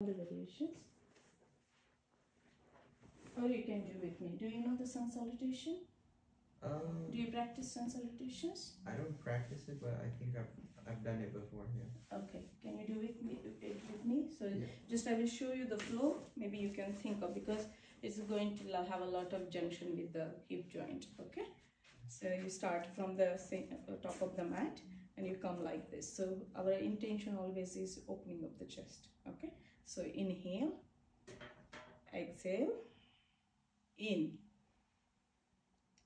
the variations. Or you can do with me. Do you know the sun salutation? Um, Do you practice sun salutations? I don't practice it, but I think I've I've done it before. Yeah. Okay, can you do it with, it with me? So Yeah. just I will show you the flow. Maybe you can think of because it's going to have a lot of junction with the hip joint. Okay, so you start from the uh, top of the mat and you come like this. So our intention always is opening up the chest. Okay, so inhale, exhale, in,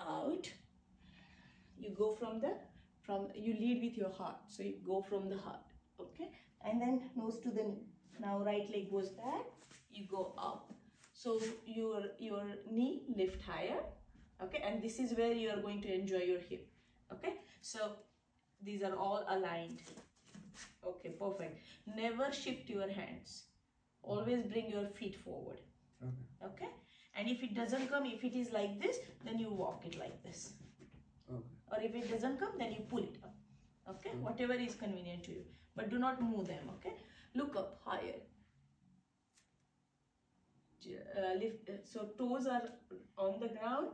out. You go from the from you lead with your heart. So you go from the heart okay? And then nose to the knee. Now right leg goes back you go up. So your your knee lift higher okay? And this is where you are going to enjoy your hip okay? So these are all aligned. Okay perfect. Never shift your hands always bring your feet forward. Okay. okay? And if it doesn't come if it is like this then you walk it like this. Okay. or if it doesn't come then you pull it up. Okay? Whatever is convenient to you. But do not move them okay? Look up higher. Uh, lift uh, so toes are on the ground.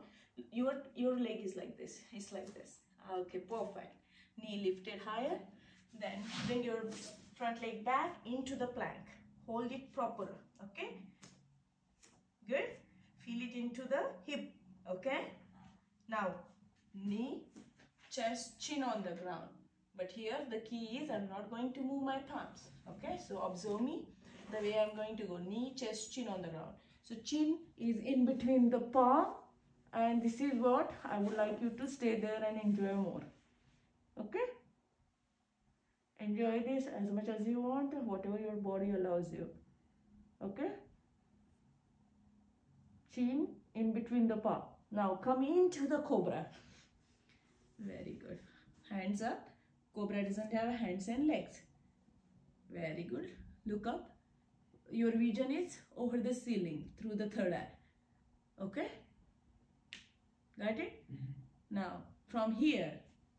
Your your leg is like this. It's like this. Okay perfect. Knee lifted higher. Then bring your front leg back into the plank hold it proper okay good feel it into the hip okay now knee, chest, chin on the ground. But here the key is I'm not going to move my palms. Okay, so observe me the way I'm going to go. Knee, chest, chin on the ground. So chin is in between the palm and this is what I would like you to stay there and enjoy more. Okay? Enjoy this as much as you want, whatever your body allows you. Okay? Chin in between the palm. Now come into the cobra. Very good. Hands up. Cobra doesn't have hands and legs. Very good. Look up. Your vision is over the ceiling through the third eye. Okay? Got it? Mm-hmm. Now, from here,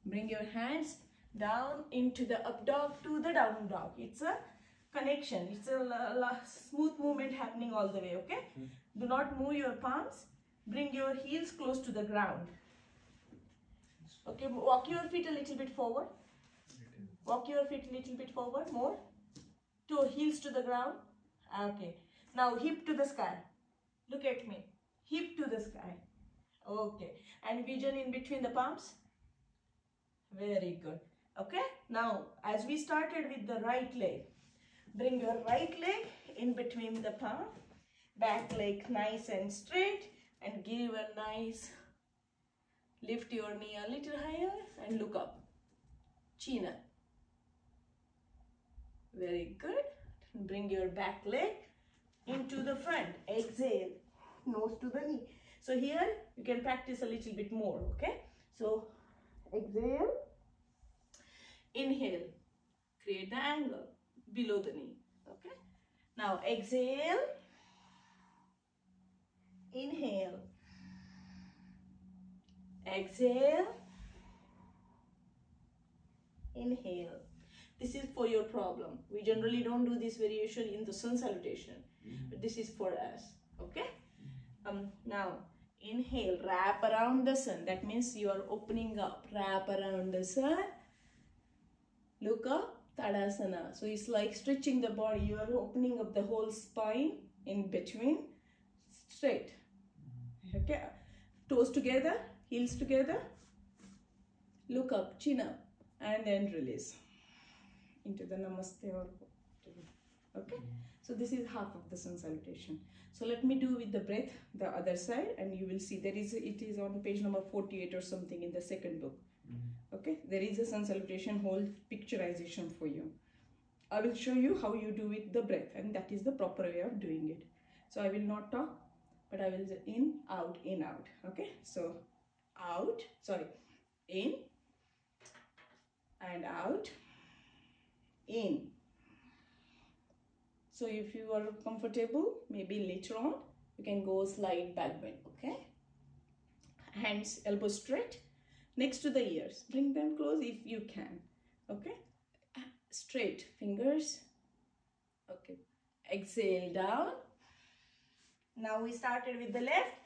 bring your hands down into the up dog to the down dog. It's a connection. It's a smooth movement happening all the way. Okay? Hmm. Do not move your palms. Bring your heels close to the ground. Okay, walk your feet a little bit forward. Walk your feet a little bit forward, more. Toe heels to the ground. Okay. Now hip to the sky. Look at me. Hip to the sky. Okay. And vision in between the palms. Very good. Okay. Now, as we started with the right leg, bring your right leg in between the palm. Back leg nice and straight and give a nice lift your knee a little higher and look up. Chin up very good. Bring your back leg into the front. Exhale. Nose to the knee. So here you can practice a little bit more okay? So exhale inhale create the angle below the knee okay? Now exhale inhale exhale inhale. This is for your problem. We generally don't do this variation in the sun salutation but this is for us okay? Um now inhale wrap around the sun. That means you are opening up. Wrap around the sun look up tadasana. So it's like stretching the body. You are opening up the whole spine in between straight. Okay? Toes together heels together. Look up chin up and then release into the namaste or okay? So this is half of the sun salutation. So let me do with the breath the other side and you will see there is it is on page number 48 or something in the second book okay there is a sun salutation whole picturization for you. I will show you how you do with the breath and that is the proper way of doing it. So i will not talk but i will in out in out. Okay so out sorry in and out in. So if you are comfortable maybe later on you can go slide back bend okay? Hands elbow straight next to the ears bring them close if you can okay straight fingers okay exhale down. Now we started with the left.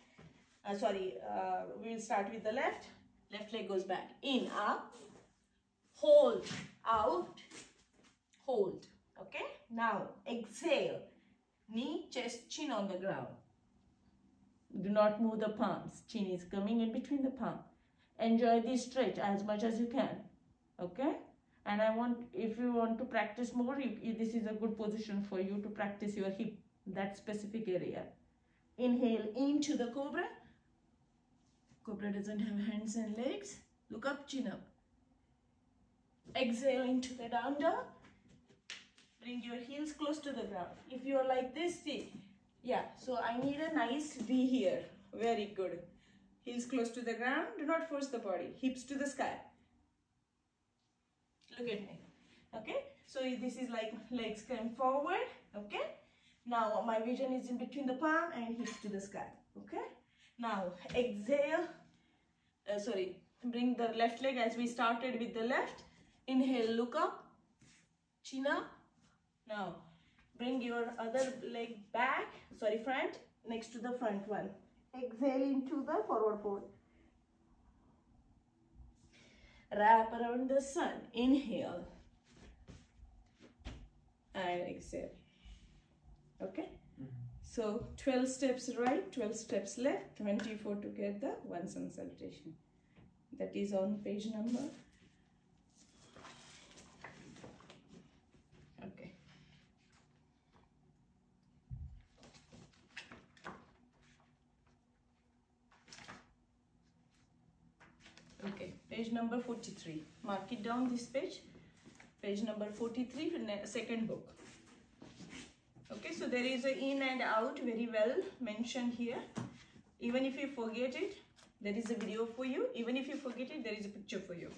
Uh, sorry, uh, we'll start with the left. Left leg goes back. In, up, hold, out, hold. Okay. Now exhale. Knee, chest, chin on the ground. Do not move the palms. Chin is coming in between the palm. Enjoy this stretch as much as you can. Okay? And I want if you want to practice more you, this is a good position for you to practice your hip that specific area. Inhale into the cobra. Cobra doesn't have hands and legs. Look up chin up. Exhale into the down dog bring your heels close to the ground. If you are like this see. Yeah so I need a nice V here. Very good heels close to the ground. Do not force the body. Hips to the sky. Look at me. Okay? So this is like legs come forward. Okay? Now my vision is in between the palm and hips to the sky. Okay? Now exhale. Uh, sorry. Bring the left leg as we started with the left. Inhale look up. Chin up. Now bring your other leg back. Sorry front. Next to the front one exhale into the forward fold wrap around the sun. Inhale and exhale. Okay? Mm -hmm. So 12 steps right, 12 steps left, 24 together, one sun salutation. That is on page number page number 43 mark it down this page. Page number 43 second book. Okay so there is a in and out very well mentioned here. Even if you forget it there is a video for you. Even if you forget it there is a picture for you.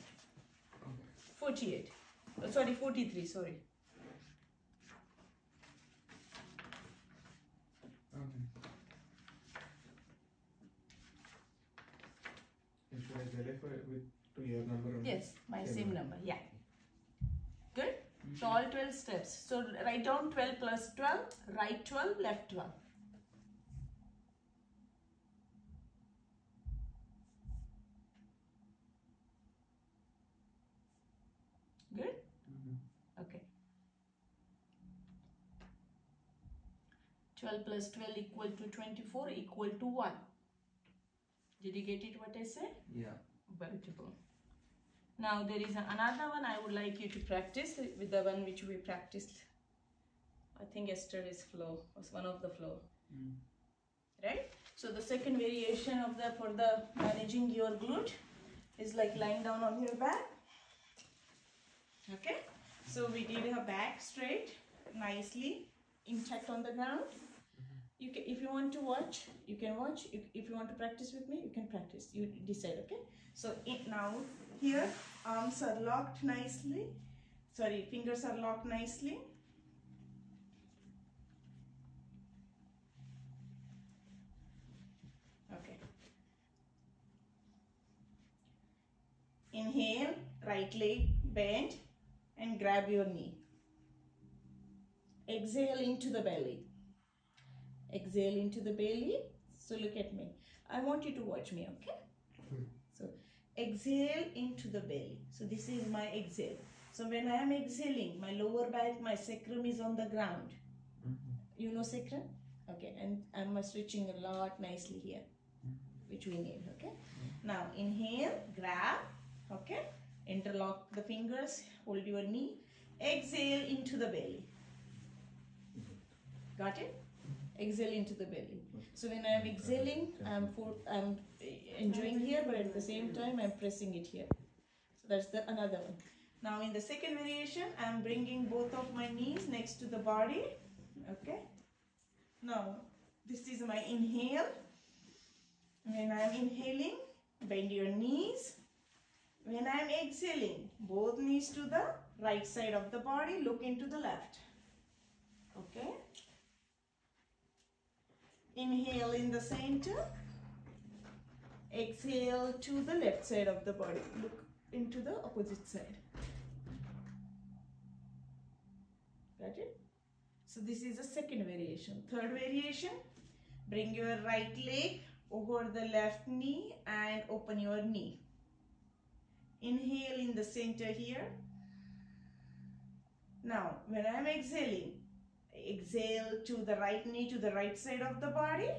48 oh, sorry 43 sorry. With to your number Yes, my same, same number. Yeah. Good? Mm -hmm. So all 12 steps. So write down 12 plus 12, right 12, left 12. Good? Mm -hmm. Okay. 12 plus 12 equal to 24 equal to 1. Did you get it what I said? Yeah. Beautiful. Now there is another one I would like you to practice with the one which we practiced. I think yesterday's flow was one of the flow. Mm. Right? So the second variation of the for the managing your glute is like lying down on your back. Okay? So we did her back straight, nicely, intact on the ground. Mm-hmm. You can, if you want to watch, you can watch. If, if you want to practice with me, you can practice. You decide, okay? So it, now here arms are locked nicely. Sorry, fingers are locked nicely. Okay. Inhale, right leg bend and grab your knee. Exhale into the belly. Exhale into the belly. So look at me. I want you to watch me, okay? Exhale into the belly. So this is my exhale. So when I am exhaling, my lower back, my sacrum is on the ground. Mm -hmm. You know sacrum? Okay, and I'm stretching a lot nicely here, mm -hmm. which we need, okay? Mm -hmm. Now inhale, grab, okay? Interlock the fingers, hold your knee. Exhale into the belly. Got it? Exhale into the belly. So when I am exhaling, I am for, I'm enjoying here, but at the same time, I'm pressing it here. So that's the another one. Now in the second variation, I'm bringing both of my knees next to the body. Okay. Now this is my inhale. When I'm inhaling, bend your knees. When I'm exhaling, both knees to the right side of the body, look into the left. Okay. Inhale in the center exhale to the left side of the body look into the opposite side got it so this is the second variation. Third variation, bring your right leg over the left knee and open your knee. Inhale in the center here. Now, when I'm exhaling, exhale to the right knee to the right side of the body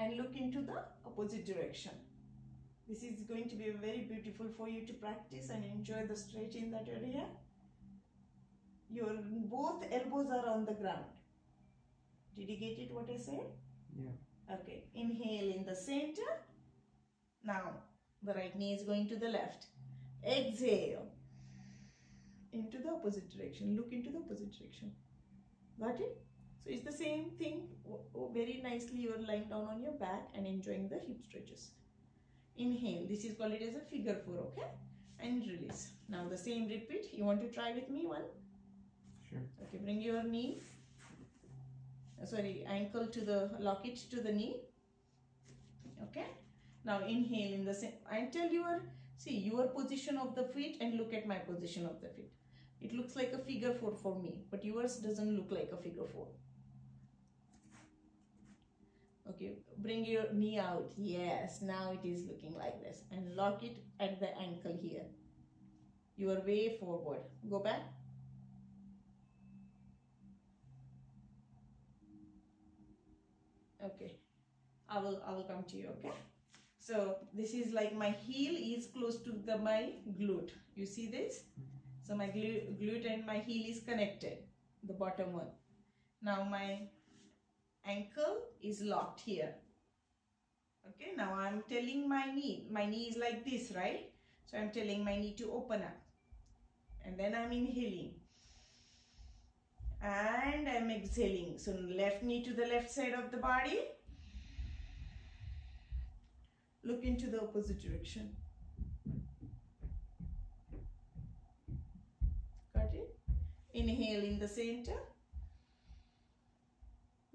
and look into the opposite direction. This is going to be very beautiful for you to practice and enjoy the stretch in that area. Your both elbows are on the ground. Did you get it what I said? Yeah. Okay. Inhale in the center. Now the right knee is going to the left. Exhale into the opposite direction. Look into the opposite direction. Got it? So it's the same thing. Very nicely you are lying down on your back and enjoying the hip stretches. Inhale. This is called it as a figure four. Okay. And release. Now the same repeat. You want to try with me one? Sure. Okay, bring your knee, uh, sorry, ankle to the, lock it to the knee. Okay, now inhale in the same, until your, see your position of the feet and look at my position of the feet. It looks like a figure four for me, but yours doesn't look like a figure four. Okay, bring your knee out. Yes, now it is looking like this. And lock it at the ankle here. Your way forward. Go back. okay i will i will come to you okay so this is like my heel is close to the my glute you see this so my glute, glute and my heel is connected the bottom one now my ankle is locked here okay now i'm telling my knee my knee is like this right so i'm telling my knee to open up and then i'm inhaling and I'm exhaling. So left knee to the left side of the body. Look into the opposite direction. Inhale in the center.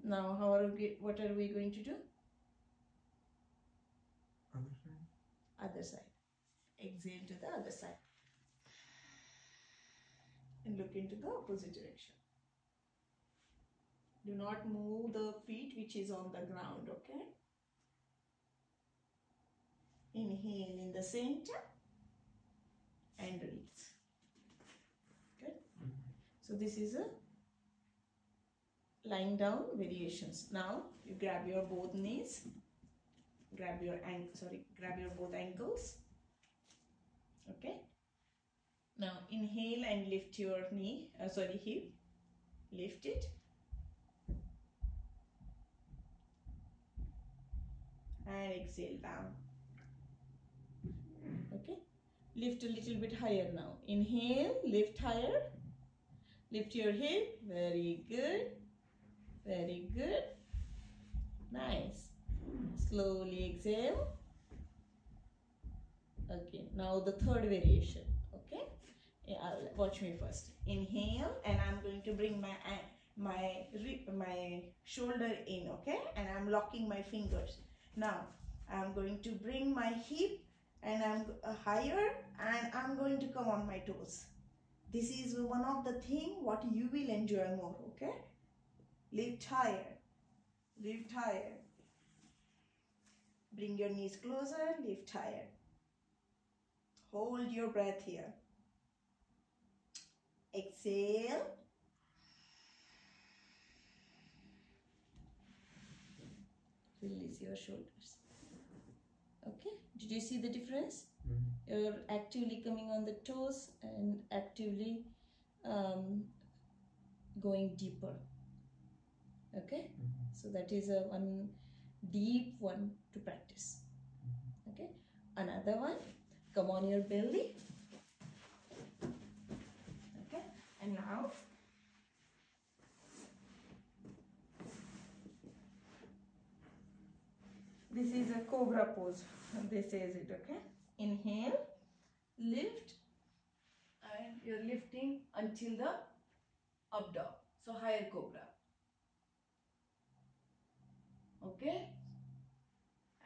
Now how are we, what are we going to do? Other side. Other side. Exhale to the other side. And look into the opposite direction. Do not move the feet which is on the ground, okay? Inhale in the center and release. So this is a lying down variations. Now you grab your both knees, grab your ankle, sorry, grab your both ankles. Okay. Now inhale and lift your knee, uh, sorry, hip. Lift it and exhale down okay lift a little bit higher now inhale lift higher lift your hip very good. Very good. Nice. Slowly exhale. Okay now the third variation okay? Yeah, watch me first. Inhale and i'm going to bring my my my shoulder in okay? And i'm locking my fingers. Now I'm going to bring my hip and I'm uh, higher and I'm going to come on my toes. This is one of the thing what you will enjoy more, okay? Lift higher, lift higher. Bring your knees closer, lift higher. Hold your breath here. Exhale. release your shoulders okay did you see the difference Mm -hmm. you're actively coming on the toes and actively um, going deeper. Okay? Mm -hmm. so that is a one deep one to practice. Mm-hmm. okay? Another one. Come on your belly. Okay? And now this is a cobra pose. This is it okay inhale. Lift. And you're lifting until the up dog so higher cobra. Okay?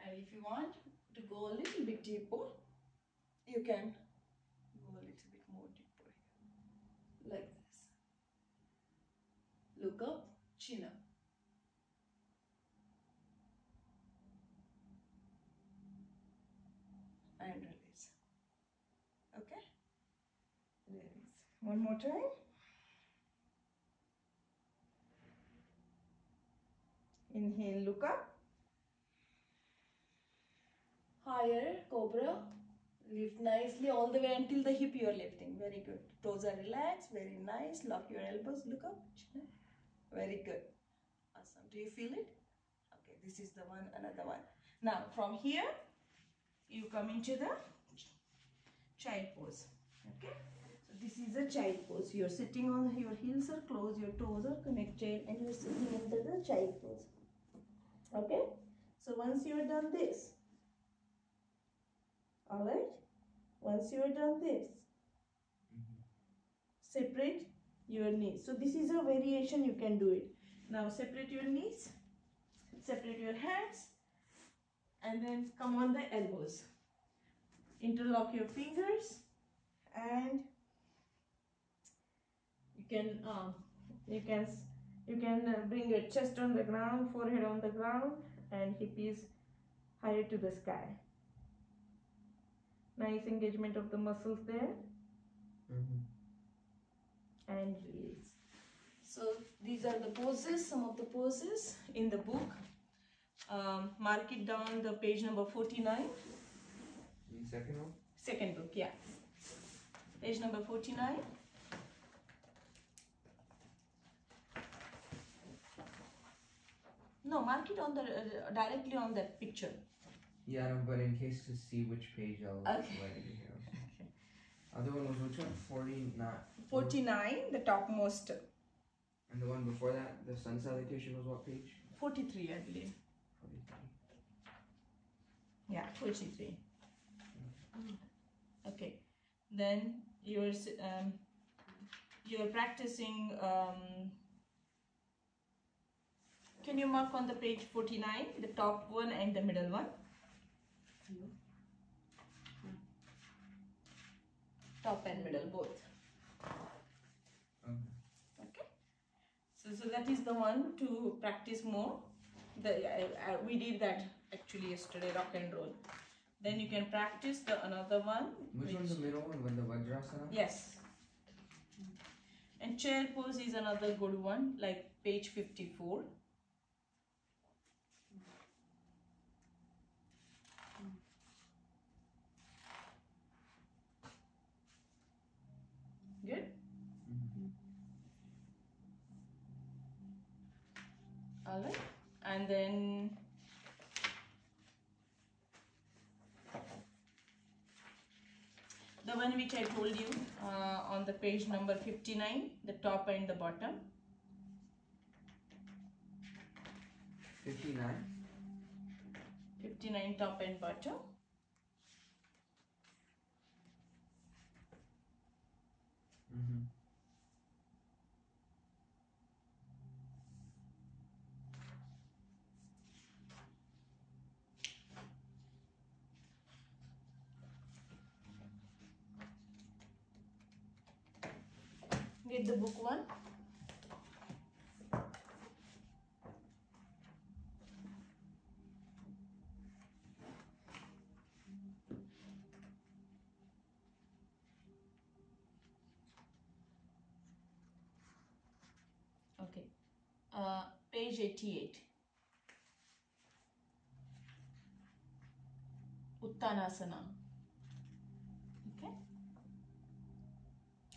And if you want to go a little bit deeper you can go a little bit more deeper like this. Look One more time. Inhale, look up. Higher, cobra. Lift nicely all the way until the hip you are lifting. Very good. Toes are relaxed. Very nice. Lock your elbows. Look up. Very good. Awesome. Do you feel it? Okay, this is the one, another one. Now, from here, you come into the child this is a child pose. You're sitting on your heels are closed, your toes are connected, and you're sitting into the child pose. Okay. So once you are done this, all right. Once you are done this, mm-hmm. separate your knees. So this is a variation. You can do it. Now separate your knees, separate your hands, and then come on the elbows. Interlock your fingers, and can uh, you can you can uh, bring your chest on the ground, forehead on the ground, and hip is higher to the sky. Nice engagement of the muscles there Mm-hmm. and release. So these are the poses, some of the poses in the book. Um, mark it down the page number 49, The second one? second book, yeah. Page number 49. No, mark it on the uh, directly on that picture. Yeah, no, but in case to see which page I'll Okay. write it here. Okay. Other one was which one? 49. 49, the topmost. And the one before that, the sun salutation was what page? 43, I believe. 43. Yeah, 43. Okay. Then you're um, you're practicing. Um, can you mark on the page 49, the top one and the middle one? Top and middle both. Okay. So, so that is the one to practice more. The I, I, we did that actually yesterday, rock and roll. Then you can practice the another one. Which one's the middle one? When the Vajrasana? Yes. And chair pose is another good one, like page 54. Good? Alright. And then the one which I told you uh, on the page number 59, the top and the bottom. 59. 59 top and bottom. Mm-hmm. Get the book one. Okay. Uh, page 88. Uttanasana. Okay.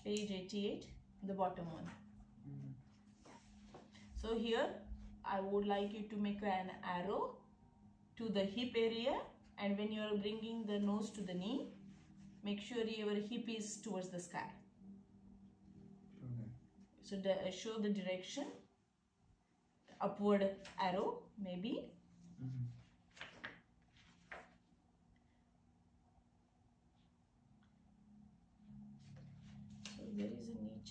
Page 88, the bottom one. Mhm. So here I would like you to make an arrow to the hip area and when you are bringing the nose to the knee, make sure your hip is towards the sky. Okay. So the, uh, show the direction, upward arrow maybe. Mm-hmm. So there is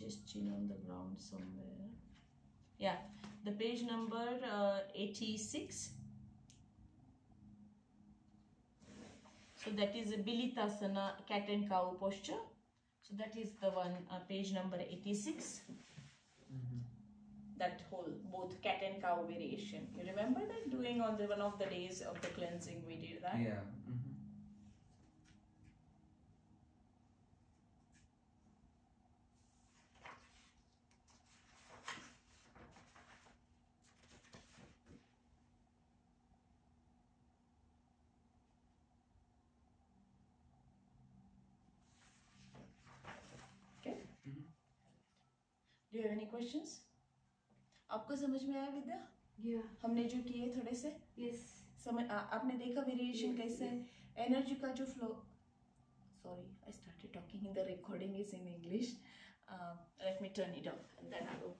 chest chin on the ground somewhere. Yeah, the page number uh, 86. So that is a Bitilasana cat and cow posture. So that is the one, uh, page number 86. Mm-hmm. That whole, both cat and cow variation. You remember that doing on the one of the days of the cleansing we did that? Yeah. Mm-hmm. You have any question आपको समझ में आया विद्या? Yeah. हमने जो किए थोड़े से? Yes. समझ आ, आपने देखा वेरिएशन yes, कैसे? Yes. एनर्जी का जो flow sorry I start talking in recording is in English let me turn it off then I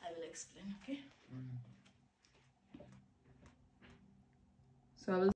I will explain okay